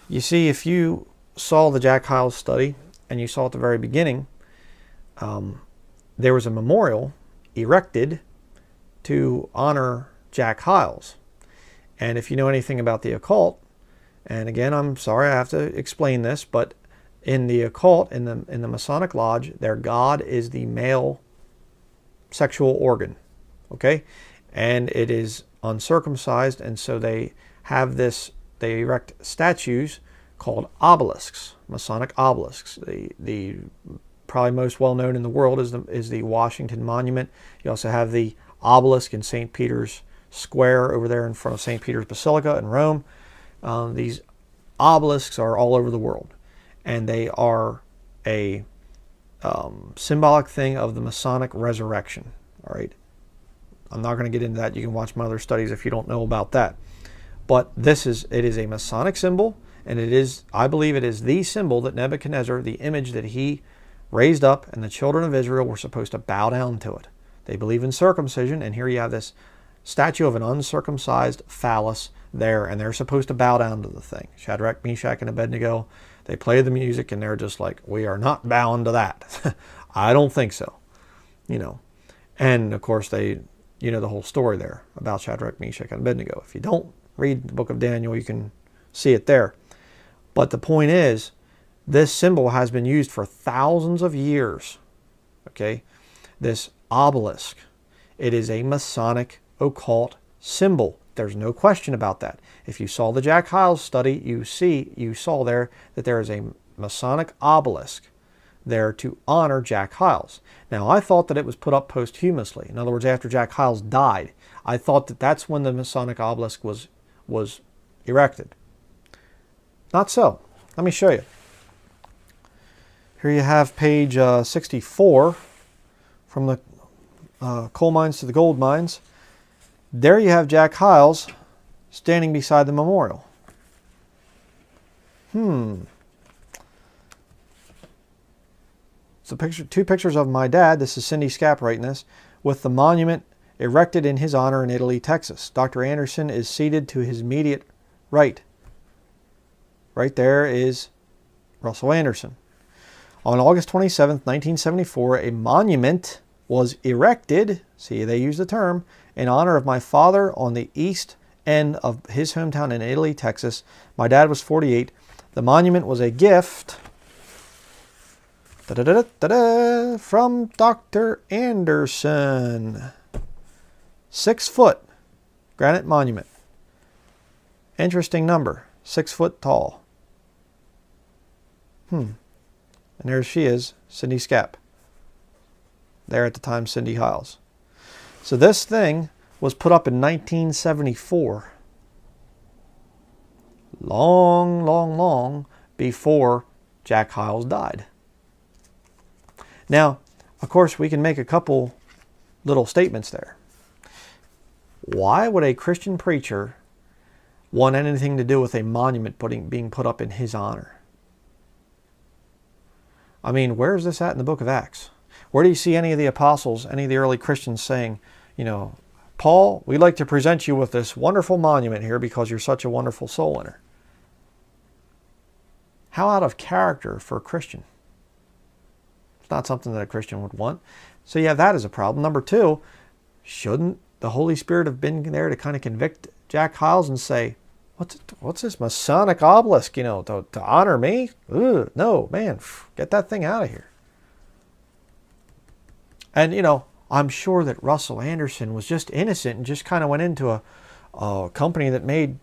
You see, if you saw the Jack Hyles study and you saw at the very beginning, um, there was a memorial erected to honor Jack Hyles. And if you know anything about the occult, and again, I'm sorry I have to explain this, but in the occult, in the in the Masonic lodge, their god is the male sexual organ. Okay, and it is uncircumcised, and so they have this. They erect statues called obelisks, Masonic obelisks. The the probably most well known in the world is the is the Washington Monument. You also have the obelisk in St. Peter's Square over there in front of St. Peter's Basilica in Rome. Um, these obelisks are all over the world, and they are a um, symbolic thing of the Masonic resurrection. All right. I'm not going to get into that. You can watch my other studies if you don't know about that. But this is it is a Masonic symbol, and it is I believe it is the symbol that Nebuchadnezzar, the image that he raised up, and the children of Israel were supposed to bow down to it. They believe in circumcision, and here you have this statue of an uncircumcised phallus there, and they're supposed to bow down to the thing. Shadrach, Meshach, and Abednego, they play the music, and they're just like, we are not bowing to that. I don't think so. You know, and of course they, you know, the whole story there about Shadrach, Meshach, and Abednego. If you don't read the book of Daniel, you can see it there. But the point is, this symbol has been used for thousands of years. Okay, this obelisk. It is a Masonic occult symbol. There's no question about that. If you saw the Jack Hyles study, you see, you saw there that there is a Masonic obelisk there to honor Jack Hyles. Now, I thought that it was put up posthumously. In other words, after Jack Hyles died, I thought that that's when the Masonic obelisk was was erected. Not so. Let me show you. Here you have page uh, 64 from the uh, coal mines to the gold mines. There you have Jack Hyles standing beside the memorial. Hmm. So picture, two pictures of my dad, this is Cindy Schaap writing this, with the monument erected in his honor in Italy, Texas. Dr. Anderson is seated to his immediate right. Right there is Russell Anderson. On August 27, 1974, a monument was erected, see they use the term, in honor of my father on the east end of his hometown in Italy, Texas. My dad was 48. The monument was a gift da -da -da from Dr. Anderson. Six foot granite monument. Interesting number, six foot tall. Hmm. And there she is, Cindy Schaap. There at the time, Cindy Hyles. So this thing was put up in 1974. Long, long, long before Jack Hyles died. Now, of course, we can make a couple little statements there. Why would a Christian preacher want anything to do with a monument putting, being put up in his honor? I mean, where is this at in the book of Acts? Where do you see any of the apostles, any of the early Christians saying, you know, Paul, we'd like to present you with this wonderful monument here because you're such a wonderful soul winner. How out of character for a Christian. It's not something that a Christian would want. So have that as a problem. Number two, shouldn't the Holy Spirit have been there to kind of convict Jack Hyles and say, what's it, what's this Masonic obelisk, you know, to, to honor me? No, man, get that thing out of here. And, you know, I'm sure that Russell Anderson was just innocent and just kind of went into a, a company that made,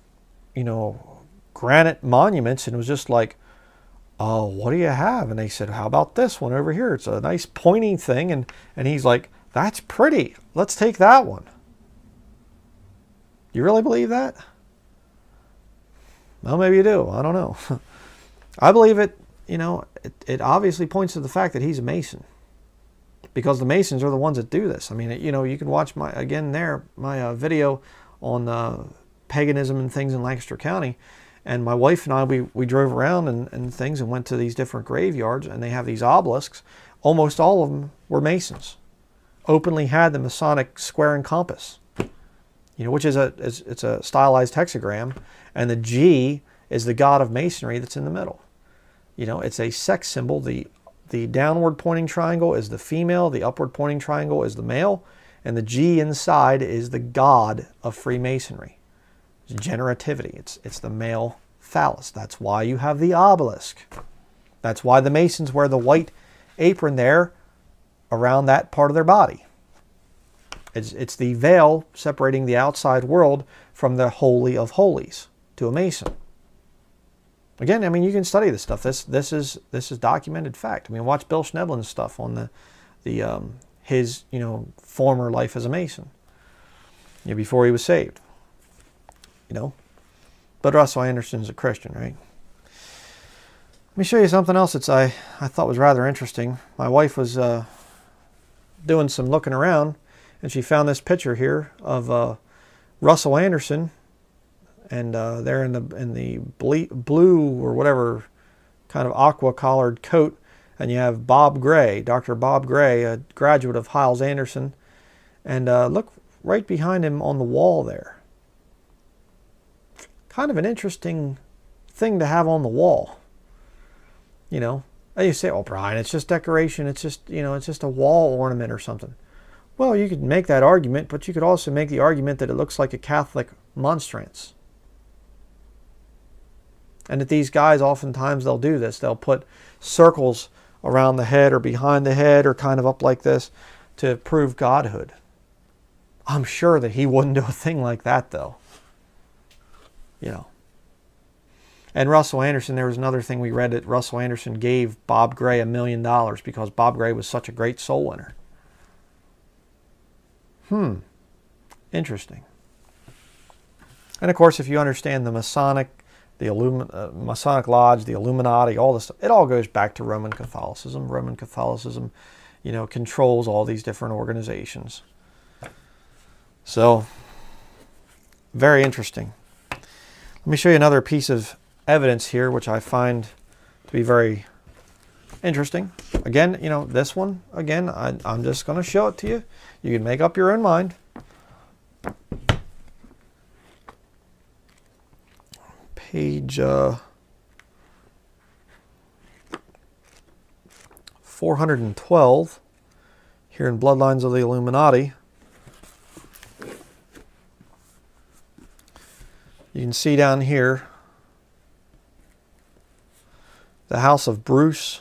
you know, granite monuments and was just like, oh, what do you have? And they said, how about this one over here? It's a nice pointing thing. And, and he's like, that's pretty. Let's take that one. You really believe that? Well, maybe you do. I don't know. I believe it, you know, it, it obviously points to the fact that he's a Mason. Because the Masons are the ones that do this. I mean, you know, you can watch my, again there, my uh, video on uh, paganism and things in Lancaster County. And my wife and I, we, we drove around and, and things and went to these different graveyards and they have these obelisks. Almost all of them were Masons. Openly had the Masonic square and compass you know, which is a is, it's a stylized hexagram, and the G is the god of masonry that's in the middle. You know, it's a sex symbol. The the downward pointing triangle is the female, the upward pointing triangle is the male, and the G inside is the god of Freemasonry. It's generativity. It's it's the male phallus. That's why you have the obelisk. That's why the Masons wear the white apron there around that part of their body. It's, it's the veil separating the outside world from the Holy of Holies to a Mason. Again, I mean, you can study this stuff. This this is this is documented fact. I mean, watch Bill Schnoebelen's stuff on the the um, his you know former life as a Mason. You know, before he was saved. You know, but Russell Anderson's a Christian, right? Let me show you something else that I I thought was rather interesting. My wife was uh, doing some looking around and she found this picture here of uh, Russell Anderson, and uh, in the in the blue or whatever kind of aqua collared coat, and you have Bob Gray, Dr. Bob Gray, a graduate of Hyles Anderson, and uh, look right behind him on the wall there. Kind of an interesting thing to have on the wall. You know, and you say, "Oh, Brian, it's just decoration. It's just you know, it's just a wall ornament or something." Well, you could make that argument, but you could also make the argument that it looks like a Catholic monstrance. And that these guys, oftentimes, they'll do this. They'll put circles around the head or behind the head or kind of up like this to prove godhood. I'm sure that he wouldn't do a thing like that, though. You know. And Russell Anderson, there was another thing we read that Russell Anderson gave Bob Gray a million dollars because Bob Gray was such a great soul winner. Hmm, interesting. And of course, if you understand the Masonic, the uh, Masonic Lodge, the Illuminati, all this, stuff, it all goes back to Roman Catholicism. Roman Catholicism, you know, controls all these different organizations. So, very interesting. Let me show you another piece of evidence here, which I find to be very interesting. Again, you know, this one, again, I, I'm just going to show it to you. You can make up your own mind. Page uh, 412 here in Bloodlines of the Illuminati. You can see down here the House of Bruce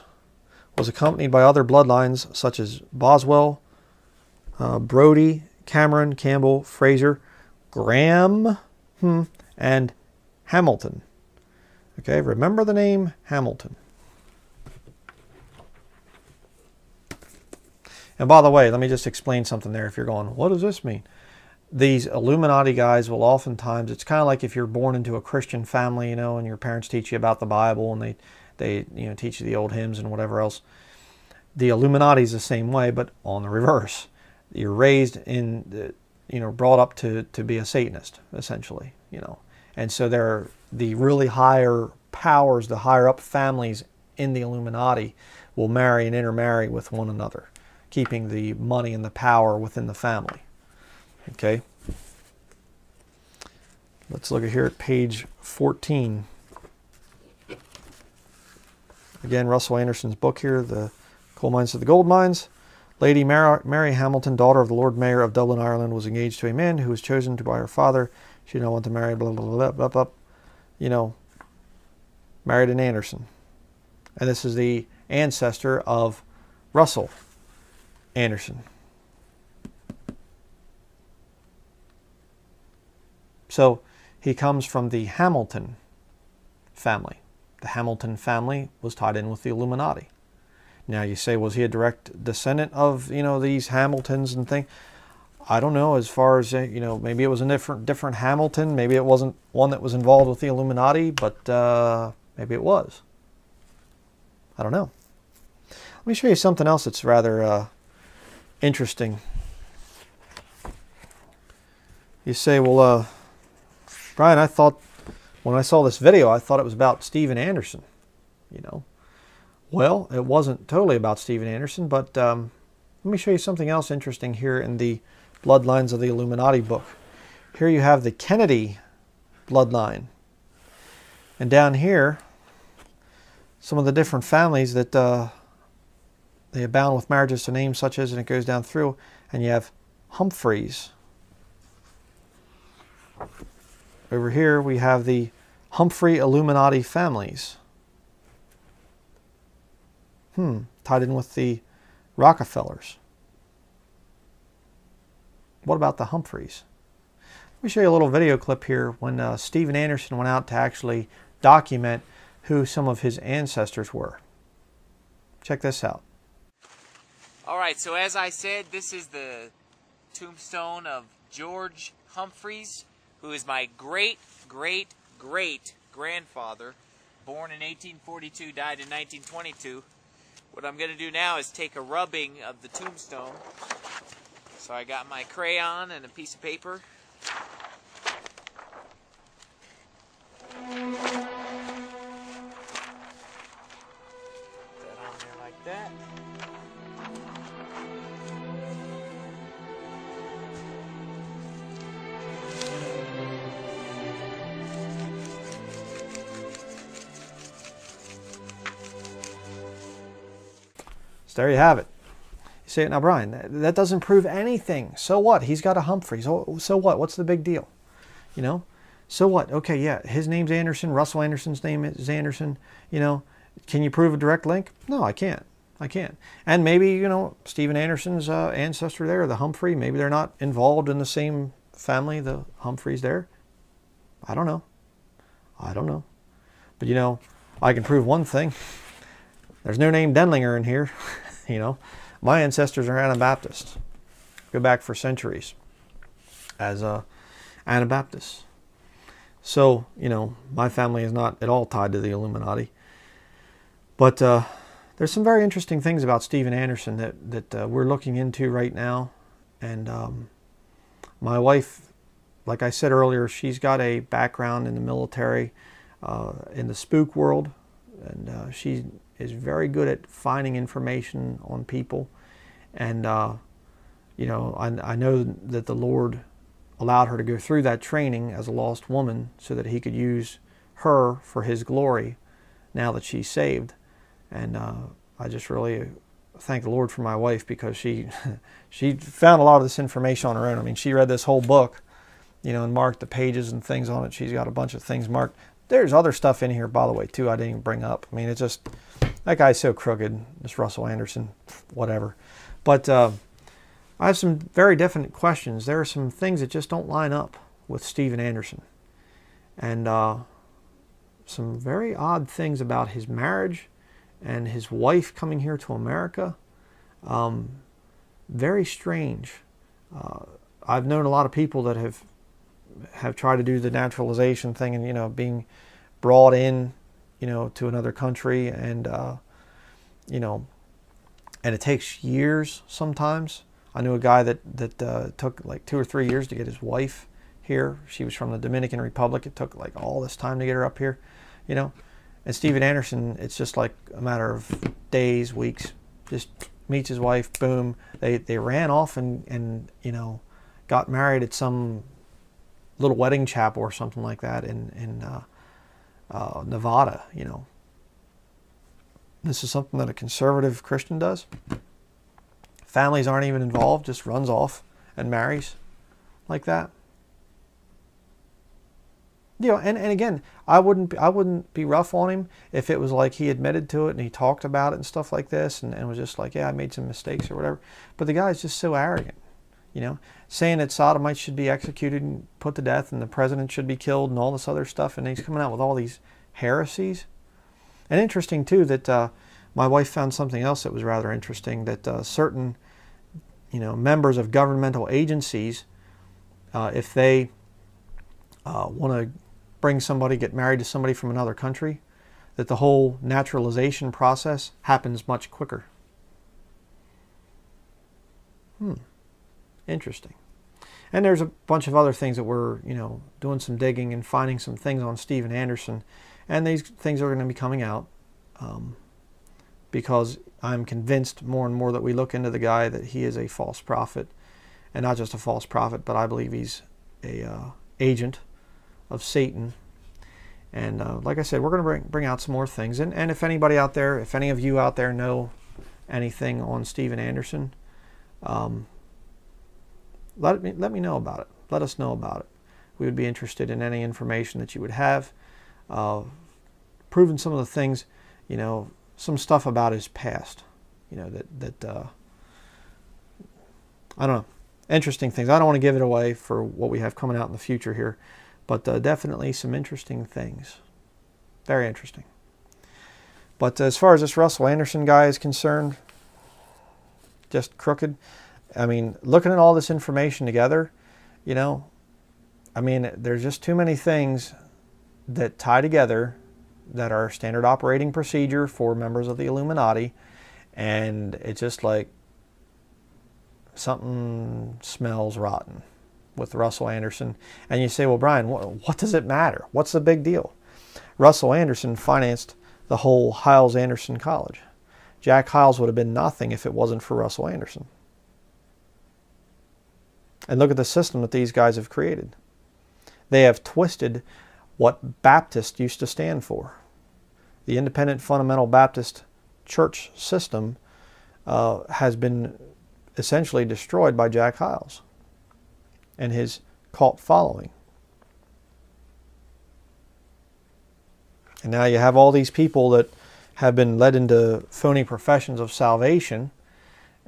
was accompanied by other bloodlines such as Boswell, uh, Brodie, Cameron, Campbell, Fraser, Graham, hmm, and Hamilton. Okay, remember the name Hamilton. And by the way, let me just explain something there if you're going, what does this mean? These Illuminati guys will oftentimes, it's kind of like if you're born into a Christian family, you know, and your parents teach you about the Bible and they, they you know, teach you the old hymns and whatever else. The Illuminati is the same way, but on the reverse you're raised in the, you know brought up to to be a satanist essentially you know. And so there are the really higher powers the higher up families in the illuminati will marry and intermarry with one another keeping the money and the power within the family. Okay? Let's look at here at page 14 again russell anderson's book here the Coal mines to the gold mines. Lady Mary Hamilton, daughter of the Lord Mayor of Dublin, Ireland, was engaged to a man who was chosen by her father. She did not want to marry, blah, blah, blah, blah, blah. You know, married an Anderson. And this is the ancestor of Russell Anderson. So he comes from the Hamilton family. The Hamilton family was tied in with the Illuminati. Now you say, was he a direct descendant of you know these Hamiltons and things? I don't know. As far as you know, maybe it was a different different Hamilton. Maybe it wasn't one that was involved with the Illuminati, but uh, maybe it was. I don't know. Let me show you something else that's rather uh, interesting. You say, well, uh, Brian, I thought when I saw this video, I thought it was about Steven Anderson. You know, well, it wasn't totally about Steven Anderson, but um, let me show you something else interesting here in the Bloodlines of the Illuminati book. Here you have the Kennedy bloodline. And down here, some of the different families that uh, they abound with marriages to names such as, and it goes down through, and you have Humphreys. Over here we have the Humphrey Illuminati families. Hmm, tied in with the Rockefellers. What about the Humphreys? Let me show you a little video clip here when uh, Steven Anderson went out to actually document who some of his ancestors were. Check this out. All right, so as I said, this is the tombstone of George Humphreys, who is my great, great, great grandfather, born in 1842, died in 1922. What I'm going to do now is take a rubbing of the tombstone. So I got my crayon and a piece of paper. Put that on there like that. So there you have it. You say, it now Brian, that doesn't prove anything. So what? He's got a Humphrey. So, so what? What's the big deal? You know? So what? Okay, yeah, his name's Anderson. Russell Anderson's name is Anderson. You know, can you prove a direct link? No, I can't. I can't. And maybe, you know, Steven Anderson's uh, ancestor there, the Humphrey, maybe they're not involved in the same family, the Humphreys there. I don't know. I don't know. But, you know, I can prove one thing. There's no name Denlinger in here. you know, my ancestors are Anabaptists. Go back for centuries as uh, Anabaptists. So, you know, my family is not at all tied to the Illuminati. But uh, there's some very interesting things about Steven Anderson that, that uh, we're looking into right now. And um, my wife, like I said earlier, she's got a background in the military, uh, in the spook world. And uh, she is very good at finding information on people. And, uh, you know, I, I know that the Lord allowed her to go through that training as a lost woman so that he could use her for his glory now that she's saved. And uh, I just really thank the Lord for my wife because she she found a lot of this information on her own. I mean, she read this whole book, you know, and marked the pages and things on it. She's got a bunch of things marked. There's other stuff in here, by the way, too. I didn't even bring up. I mean, it's just that guy's so crooked, this Russell Anderson, whatever. But uh, I have some very definite questions. There are some things that just don't line up with Steven Anderson. And uh, some very odd things about his marriage and his wife coming here to America. Um, very strange. Uh, I've known a lot of people that have have tried to do the naturalization thing and you know being brought in you know, to another country, and uh, you know, and it takes years sometimes. I knew a guy that that uh, took like two or three years to get his wife here. She was from the Dominican Republic. It took like all this time to get her up here, you know. And Steven Anderson, it's just like a matter of days, weeks. Just meets his wife, boom. They they ran off and and you know, got married at some little wedding chapel or something like that in in uh, uh, Nevada, you know. This is something that a conservative Christian does. Families aren't even involved, just runs off and marries like that. You know, and, and again, I wouldn't I wouldn't be rough on him if it was like he admitted to it and he talked about it and stuff like this and, and was just like, yeah, I made some mistakes or whatever. But the guy's just so arrogant, you know, saying that sodomites should be executed and put to death and the president should be killed and all this other stuff, and he's coming out with all these heresies. And interesting too that uh, my wife found something else that was rather interesting that uh, certain, you know, members of governmental agencies, uh, if they uh, want to bring somebody, get married to somebody from another country, that the whole naturalization process happens much quicker. Hmm. Interesting. And there's a bunch of other things that we're, you know, doing some digging and finding some things on Steven Anderson. And these things are going to be coming out. Um, because I'm convinced more and more that we look into the guy that he is a false prophet, and not just a false prophet, but I believe he's a uh, agent of Satan. And uh, like I said, we're going to bring bring out some more things. And and if anybody out there, if any of you out there know anything on Steven Anderson, um, let me let me know about it. Let us know about it. We would be interested in any information that you would have, uh, proving some of the things, you know, some stuff about his past, you know, that, that uh, I don't know, interesting things. I don't want to give it away for what we have coming out in the future here, but uh, definitely some interesting things. Very interesting. But as far as this Russell Anderson guy is concerned, just crooked. I mean, looking at all this information together, you know, I mean, there's just too many things that tie together that are standard operating procedure for members of the Illuminati, and it's just like something smells rotten with Russell Anderson. And you say, well, Brian, what, what does it matter? What's the big deal? Russell Anderson financed the whole Hyles Anderson College. Jack Hyles would have been nothing if it wasn't for Russell Anderson. And look at the system that these guys have created. They have twisted what Baptist used to stand for the independent fundamental Baptist church system uh, has been essentially destroyed by Jack Hyles and his cult following. And now you have all these people that have been led into phony professions of salvation,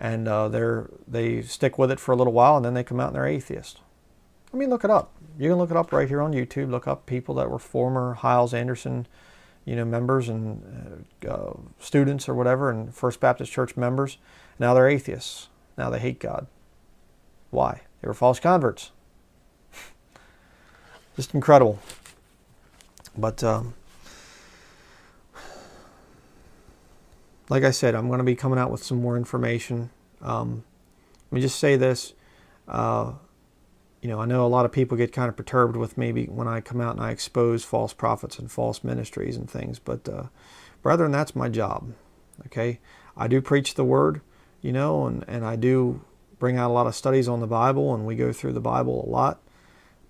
and uh, they're they stick with it for a little while, and then they come out and they're atheists. I mean, look it up. You can look it up right here on YouTube. Look up people that were former Hyles Anderson you know, members and uh, uh, students or whatever, and First Baptist Church members. Now they're atheists. Now they hate God. Why? They were false converts. Just incredible. But um, like I said, I'm going to be coming out with some more information. Um, let me just say this. Uh, you know, I know a lot of people get kind of perturbed with maybe when I come out and I expose false prophets and false ministries and things, but uh, brethren, that's my job. Okay, I do preach the word, you know, and, and I do bring out a lot of studies on the Bible, and we go through the Bible a lot.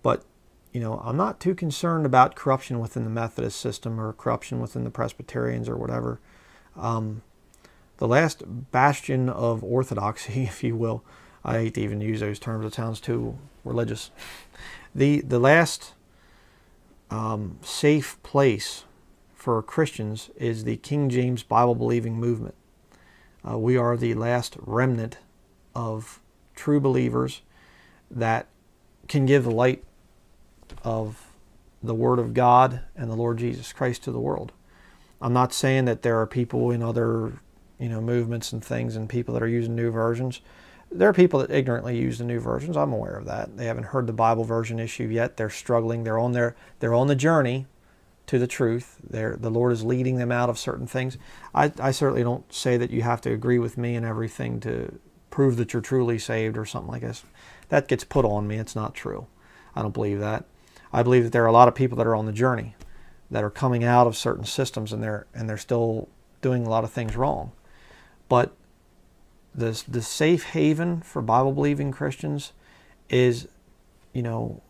But you know, I'm not too concerned about corruption within the Methodist system or corruption within the Presbyterians or whatever. Um, the last bastion of orthodoxy, if you will, I hate to even use those terms. It sounds too religious. The the last um, safe place for Christians is the King James Bible believing movement. Uh, we are the last remnant of true believers that can give the light of the Word of God and the Lord Jesus Christ to the world. I'm not saying that there are people in other you know movements and things and people that are using new versions there are people that ignorantly use the new versions. I'm aware of that. They haven't heard the Bible version issue yet. They're struggling. They're on their they're on the journey to the truth. They're, the Lord is leading them out of certain things. I, I certainly don't say that you have to agree with me and everything to prove that you're truly saved or something like this. That gets put on me. It's not true. I don't believe that. I believe that there are a lot of people that are on the journey that are coming out of certain systems and they're and they're still doing a lot of things wrong. But the, the safe haven for Bible believing Christians is, you know,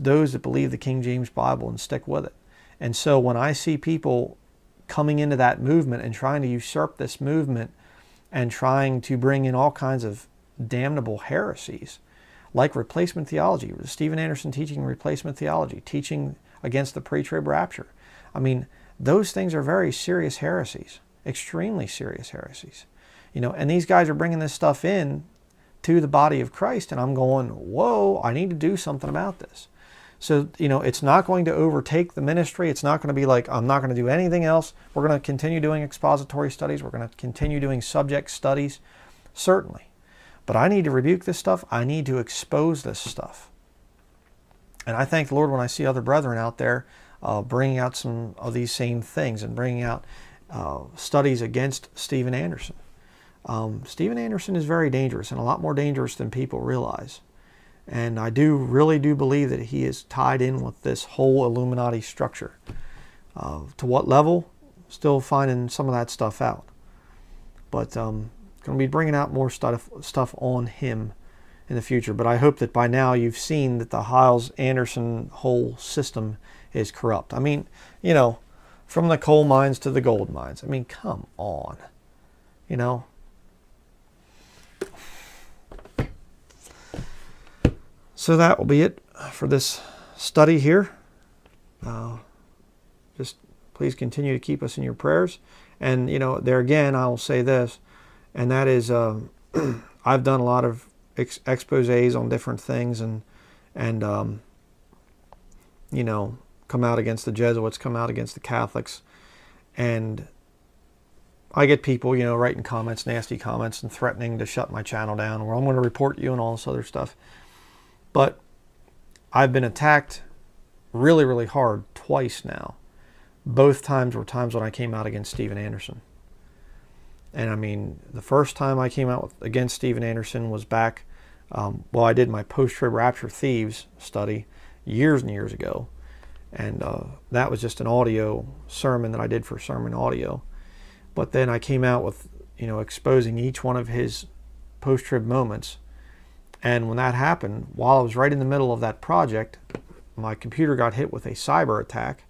those that believe the King James Bible and stick with it. And so when I see people coming into that movement and trying to usurp this movement and trying to bring in all kinds of damnable heresies like replacement theology. Steven Anderson teaching replacement theology, teaching against the pre trib rapture. I mean, those things are very serious heresies, extremely serious heresies. You know, and these guys are bringing this stuff in to the body of Christ, and I'm going, whoa, I need to do something about this. So, you know, it's not going to overtake the ministry. It's not going to be like, I'm not going to do anything else. We're going to continue doing expository studies. We're going to continue doing subject studies, certainly. But I need to rebuke this stuff. I need to expose this stuff. And I thank the Lord when I see other brethren out there uh, bringing out some of these same things and bringing out uh, studies against Steven Anderson. Um, Steven Anderson is very dangerous and a lot more dangerous than people realize. And I do really do believe that he is tied in with this whole Illuminati structure. Uh, to what level? Still finding some of that stuff out. But um, going to be bringing out more stuff stuff on him in the future. But I hope that by now you've seen that the Hyles-Anderson whole system is corrupt. I mean, you know, from the coal mines to the gold mines. I mean, come on. You know. So that will be it for this study here. Uh, just please continue to keep us in your prayers. And, you know, there again, I'll say this and that is uh, I've done a lot of ex- exposés on different things and and um, you know come out against the Jesuits, come out against the Catholics, and I get people you know writing comments, nasty comments, and threatening to shut my channel down, or I'm going to report you and all this other stuff. But I've been attacked really, really hard twice now. Both times were times when I came out against Steven Anderson. And I mean, the first time I came out against Steven Anderson was back, um, well, I did my post trib rapture thieves study years and years ago. And uh, that was just an audio sermon that I did for Sermon Audio. But then I came out with, you know, exposing each one of his post trib moments. And when that happened, while I was right in the middle of that project, my computer got hit with a cyber attack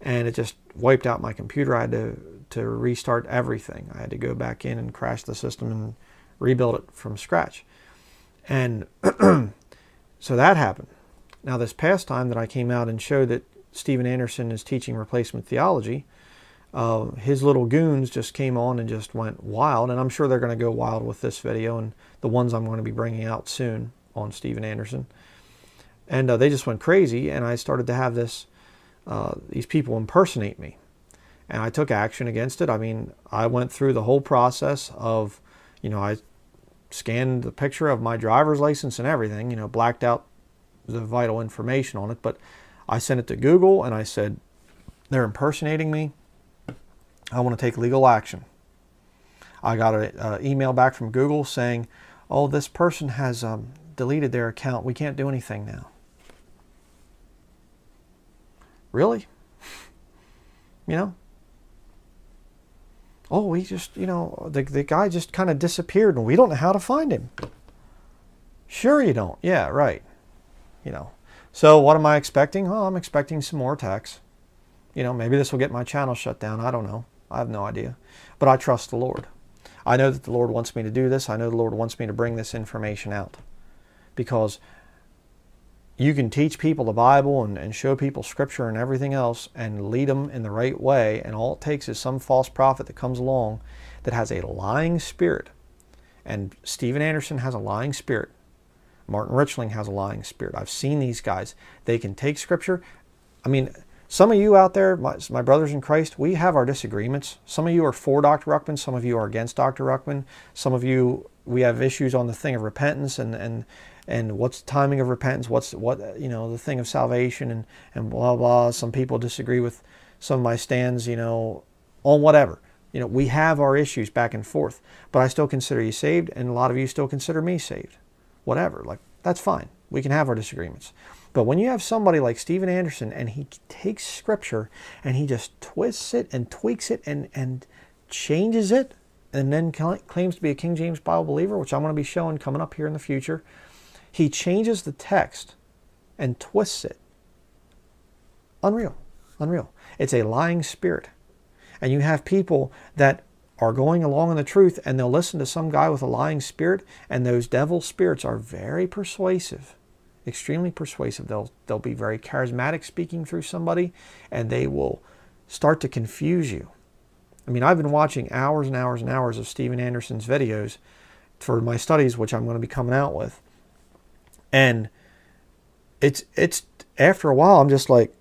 and it just wiped out my computer. I had to to restart everything. I had to go back in and crash the system and rebuild it from scratch. And so that happened. Now, this past time that I came out and showed that Steven Anderson is teaching replacement theology, uh, his little goons just came on and just went wild. And I'm sure they're going to go wild with this video and the ones I'm going to be bringing out soon on Steven Anderson. And uh, they just went crazy, and I started to have this uh, these people impersonate me and I took action against it. I mean, I went through the whole process of, you know, I scanned the picture of my driver's license and everything, you know, blacked out the vital information on it, but I sent it to Google and I said, they're impersonating me. I want to take legal action. I got an email back from Google saying, oh, this person has um, deleted their account. We can't do anything now. Really? You know, oh, he just, you know, the, the guy just kind of disappeared and we don't know how to find him. Sure, you don't. Yeah, right. You know. So, what am I expecting? Oh, I'm expecting some more attacks. You know, maybe this will get my channel shut down. I don't know. I have no idea. But I trust the Lord. I know that the Lord wants me to do this. I know the Lord wants me to bring this information out. Because you can teach people the Bible and, and show people scripture and everything else and lead them in the right way. And all it takes is some false prophet that comes along that has a lying spirit. And Steven Anderson has a lying spirit. Martin Richling has a lying spirit. I've seen these guys. They can take scripture. I mean, some of you out there, my, my, brothers in Christ, we have our disagreements. Some of you are for Dr. Ruckman. Some of you are against Dr. Ruckman. Some of you, we have issues on the thing of repentance and, and, and what's the timing of repentance, what's what you know the thing of salvation, and and blah blah. Some people disagree with some of my stands, you know, on whatever. You know, we have our issues back and forth, but I still consider you saved, and a lot of you still consider me saved. Whatever, like that's fine. We can have our disagreements. But when you have somebody like Steven Anderson and he takes scripture and he just twists it and tweaks it and, and changes it and then claims to be a King James Bible believer, which I'm going to be showing coming up here in the future, he changes the text and twists it. Unreal. Unreal. It's a lying spirit. And you have people that are going along in the truth and they'll listen to some guy with a lying spirit, and those devil spirits are very persuasive, extremely persuasive. They'll, they'll be very charismatic speaking through somebody, and they will start to confuse you. I mean, I've been watching hours and hours and hours of Steven Anderson's videos for my studies, which I'm going to be coming out with. And it's it's after a while I'm just like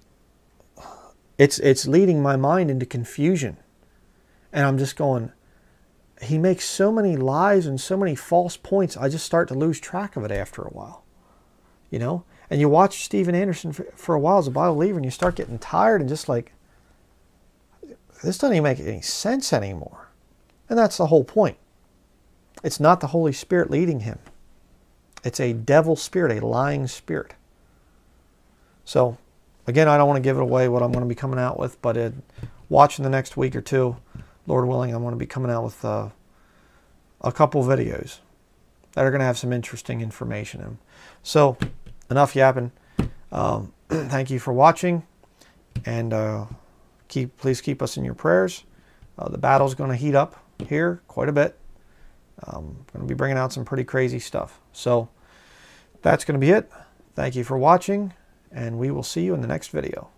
it's it's leading my mind into confusion. And I'm just going he makes so many lies and so many false points. I just start to lose track of it after a while. You know? And you watch Steven Anderson for, for a while as a Bible believer and you start getting tired and just like this doesn't even make any sense anymore. And that's the whole point. It's not the Holy Spirit leading him. It's a devil spirit, a lying spirit. So, again, I don't want to give it away what I'm going to be coming out with, but it, watching the next week or two, Lord willing, I'm going to be coming out with uh, a couple videos that are going to have some interesting information in them. So, enough yapping. Um, thank you for watching, and uh, keep please keep us in your prayers. Uh, the battle's going to heat up here quite a bit. I'm going to be bringing out some pretty crazy stuff. So that's going to be it. Thank you for watching, and we will see you in the next video.